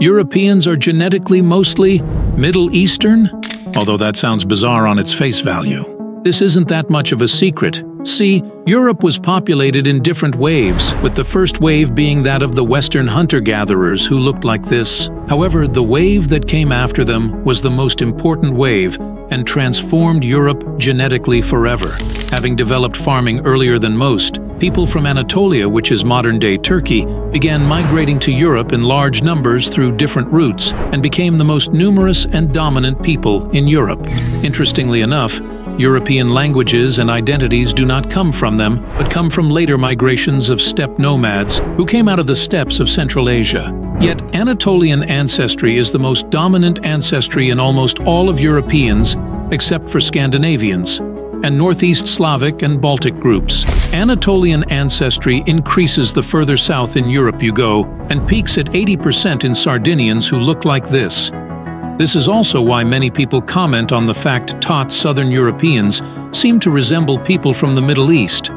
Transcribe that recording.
Europeans are genetically mostly Middle Eastern? Although that sounds bizarre on its face value. This isn't that much of a secret. See, Europe was populated in different waves, with the first wave being that of the Western hunter-gatherers who looked like this. However, the wave that came after them was the most important wave and transformed Europe genetically forever. Having developed farming earlier than most, people from Anatolia, which is modern-day Turkey, began migrating to Europe in large numbers through different routes and became the most numerous and dominant people in Europe. Interestingly enough, European languages and identities do not come from them, but come from later migrations of steppe nomads who came out of the steppes of Central Asia. Yet Anatolian ancestry is the most dominant ancestry in almost all of Europeans, except for Scandinavians, and Northeast Slavic and Baltic groups. Anatolian ancestry increases the further south in Europe you go, and peaks at 80% in Sardinians who look like this. This is also why many people comment on the fact taught Southern Europeans seem to resemble people from the Middle East.